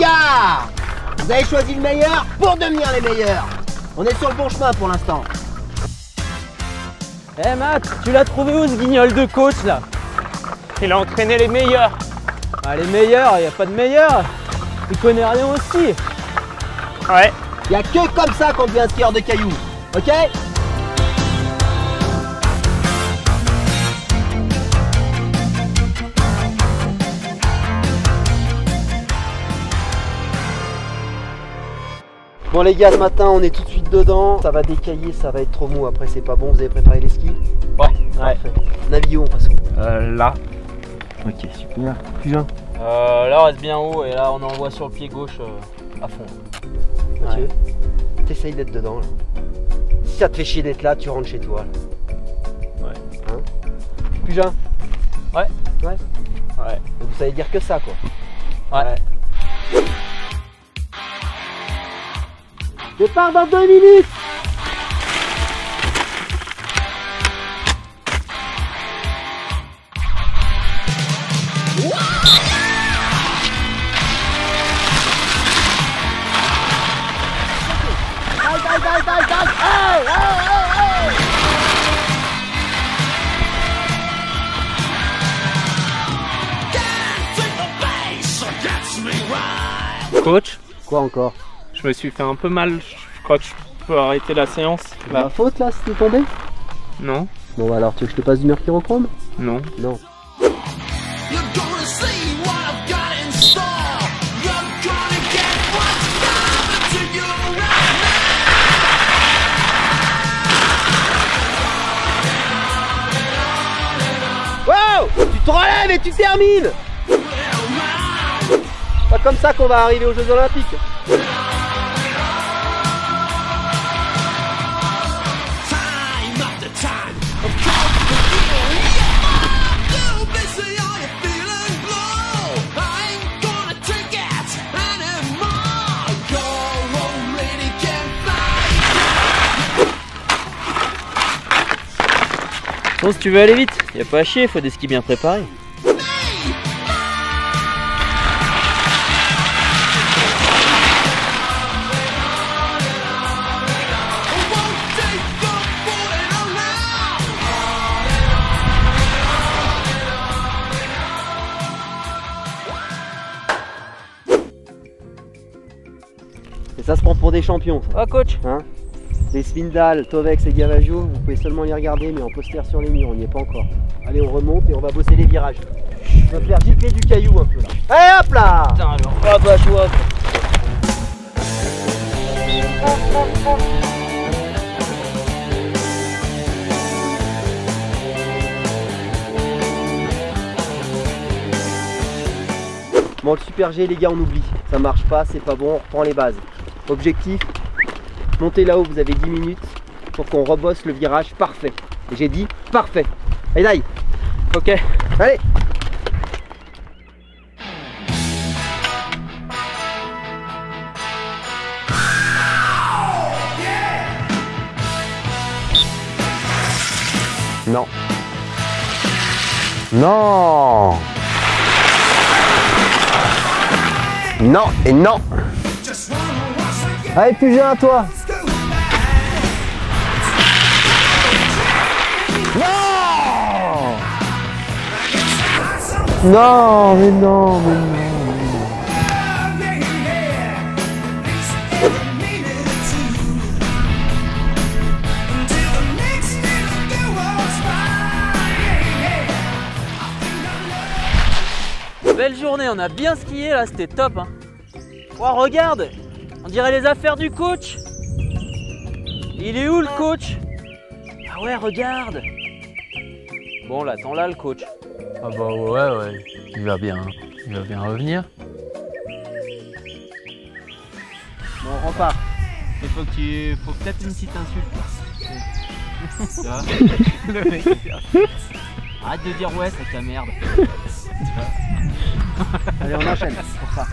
avez choisi le meilleur pour devenir les meilleurs. On est sur le bon chemin pour l'instant. Eh Matt, tu l'as trouvé où ce guignol de coach là? Il a entraîné les meilleurs. Ah les meilleurs, y a pas de meilleurs. Il connaît rien aussi. Ouais. Y a que comme ça qu'on devient skieur de cailloux. Ok? Bon les gars, ce matin on est tout de suite dedans. Ça va décailler, ça va être trop mou. Après c'est pas bon. Vous avez préparé les skis Ouais. Parfait. Naviguons, passons. Euh, là. Ok, super. Plus un. Euh, là on reste bien haut et là on envoie sur le pied gauche euh, à fond. Mathieu, t'essayes d'être dedans là. Si ça te fait chier d'être là, tu rentres chez toi. là. Ouais. Hein Plus un. Ouais. Ouais. Ouais. Vous savez dire que ça quoi. Ouais. Départ dans deux minutes. Coach? Quoi encore? Je me suis fait un peu mal. Je crois que je peux arrêter la séance. Ma Là. faute là, c'était tombé Non. Bon bah alors, tu veux que je te passe du mercurochrome Non. Non. Te relèves et tu termines Pas comme ça qu'on va arriver aux Jeux Olympiques. Bon si tu veux aller vite, y a pas à chier, faut des skis bien préparés. Et ça se prend pour des champions. Ah coach Hein? Les Svindal, Tovex et Gavaggio, vous pouvez seulement les regarder, mais en poster sur les murs, on n'y est pas encore. Allez, on remonte et on va bosser les virages. Je vais faire gicler du caillou un peu là. Allez hop là Putain alors, ah bah je vois. Bon, le super G, les gars, on oublie. Ça marche pas, c'est pas bon, on reprend les bases. Objectif, montez là-haut, vous avez 10 minutes pour qu'on rebosse le virage parfait. Et j'ai dit parfait. Allez, aïe Ok. Allez Non. Non Non et non Allez, plus jeune à toi Non mais non, mais non. Belle journée, on a bien skié là, c'était top. Hein. Oh, regarde, on dirait les affaires du coach. Il est où le coach? Ah ouais, regarde. Bon, là, attends là le coach. Ah bah ouais, ouais, il va bien, il va bien revenir. Bon, on repart. Il faut que tu. Faut peut-être une petite insulte. Le mec, Arrête de dire ouais, c'est ta merde. Allez, on enchaîne pour ça.